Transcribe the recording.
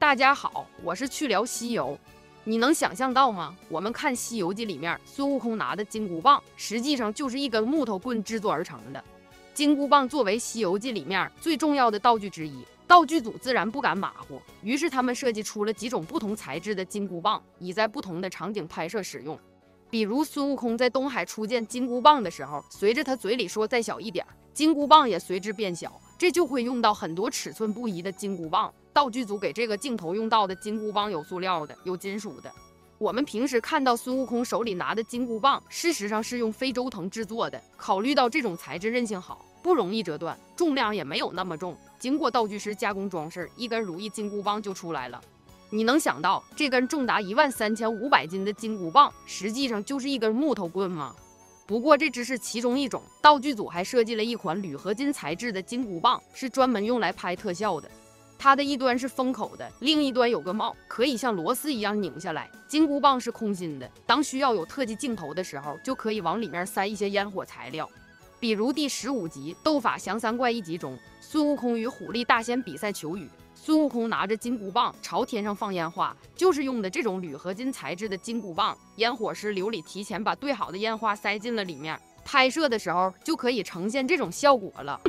大家好，我是去聊西游。你能想象到吗？我们看《西游记》里面，孙悟空拿的金箍棒，实际上就是一根木头棍制作而成的。金箍棒作为《西游记》里面最重要的道具之一，道具组自然不敢马虎，于是他们设计出了几种不同材质的金箍棒，以在不同的场景拍摄使用。比如孙悟空在东海初见金箍棒的时候，随着他嘴里说再小一点，金箍棒也随之变小，这就会用到很多尺寸不一的金箍棒。道具组给这个镜头用到的金箍棒有塑料的，有金属的。我们平时看到孙悟空手里拿的金箍棒，事实上是用非洲藤制作的。考虑到这种材质韧性好，不容易折断，重量也没有那么重。经过道具师加工装饰，一根如意金箍棒就出来了。你能想到这根重达一万三千五百斤的金箍棒，实际上就是一根木头棍吗？不过这只是其中一种。道具组还设计了一款铝合金材质的金箍棒，是专门用来拍特效的。它的一端是封口的，另一端有个帽，可以像螺丝一样拧下来。金箍棒是空心的，当需要有特技镜头的时候，就可以往里面塞一些烟火材料。比如第十五集《斗法降三怪》一集中，孙悟空与虎力大仙比赛求雨，孙悟空拿着金箍棒朝天上放烟花，就是用的这种铝合金材质的金箍棒。烟火师刘礼提前把兑好的烟花塞进了里面，拍摄的时候就可以呈现这种效果了。